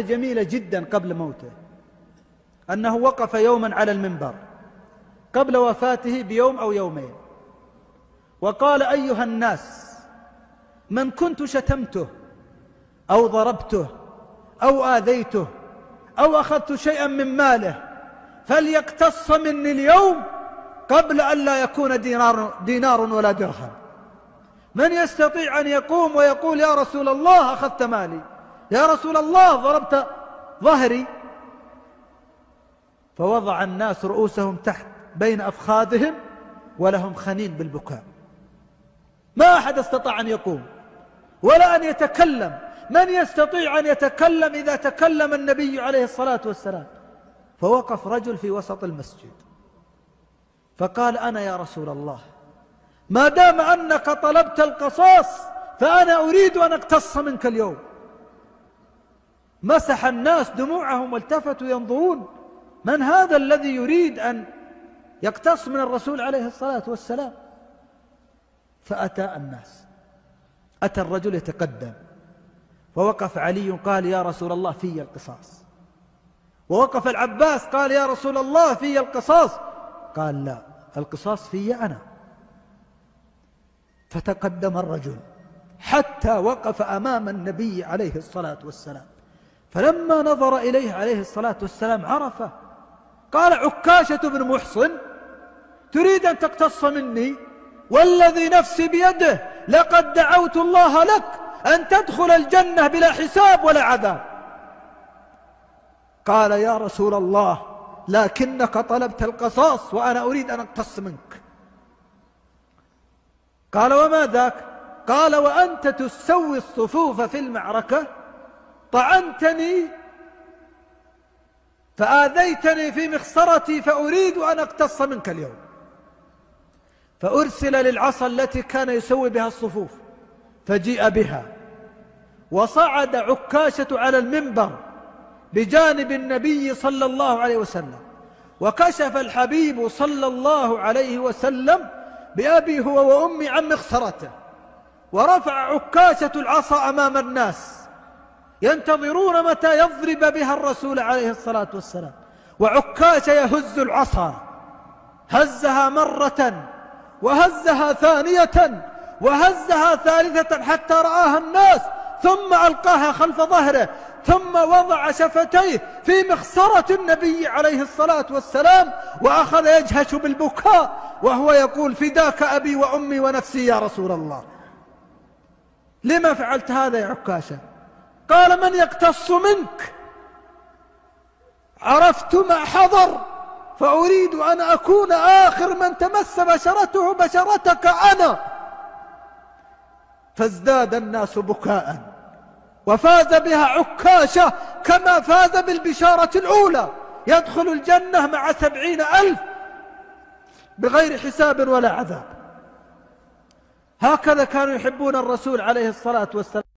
جميلة جدا قبل موته أنه وقف يوما على المنبر قبل وفاته بيوم أو يومين وقال أيها الناس من كنت شتمته أو ضربته أو آذيته أو أخذت شيئا من ماله فليقتص مني اليوم قبل أن لا يكون دينار, دينار ولا درهم. من يستطيع أن يقوم ويقول يا رسول الله أخذت مالي. يا رسول الله ضربت ظهري. فوضع الناس رؤوسهم تحت بين أفخاذهم ولهم خنين بالبكاء. ما أحد استطاع أن يقوم ولا أن يتكلم. من يستطيع أن يتكلم إذا تكلم النبي عليه الصلاة والسلام؟ فوقف رجل في وسط المسجد. فقال أنا يا رسول الله ما دام أنك طلبت القصاص فأنا أريد أن أقتص منك اليوم. مسح الناس دموعهم والتفتوا ينظرون. من هذا الذي يريد أن يقتص من الرسول عليه الصلاة والسلام؟ فأتى الناس. أتى الرجل يتقدم. ووقف علي قال يا رسول الله في القصاص. ووقف العباس قال يا رسول الله في القصاص. قال لا القصاص في أنا. فتقدم الرجل حتى وقف أمام النبي عليه الصلاة والسلام. فلما نظر إليه عليه الصلاة والسلام عرفه قال عكاشة بن محصن تريد أن تقتص مني؟ والذي نفسي بيده لقد دعوت الله لك أن تدخل الجنة بلا حساب ولا عذاب. قال يا رسول الله لكنك طلبت القصاص وأنا أريد أن أقتص منك. قال وما ذاك؟ قال وأنت تسوي الصفوف في المعركة؟ طعنتني فآذيتني في مخصرتي فأريد أن أقتص منك اليوم. فأرسل للعصا التي كان يسوي بها الصفوف فجيء بها. وصعد عكاشة على المنبر بجانب النبي صلى الله عليه وسلم. وكشف الحبيب صلى الله عليه وسلم بأبي هو وأمي عن مخصرته ورفع عكاشة العصا أمام الناس. ينتظرون متى يضرب بها الرسول عليه الصلاة والسلام. وعكاش يهز العصا. هزها مرة وهزها ثانية وهزها ثالثة حتى رآها الناس ثم ألقاها خلف ظهره ثم وضع شفتيه في مخصرة النبي عليه الصلاة والسلام وأخذ يجهش بالبكاء وهو يقول فداك أبي وأمي ونفسي يا رسول الله. لما فعلت هذا يا عكاشة؟ قال من يقتص منك؟ عرفت ما حضر فأريد أن أكون آخر من تمس بشرته بشرتك أنا. فازداد الناس بكاء وفاز بها عكاشة كما فاز بالبشارة الأولى. يدخل الجنة مع سبعين ألف بغير حساب ولا عذاب. هكذا كانوا يحبون الرسول عليه الصلاة والسلام.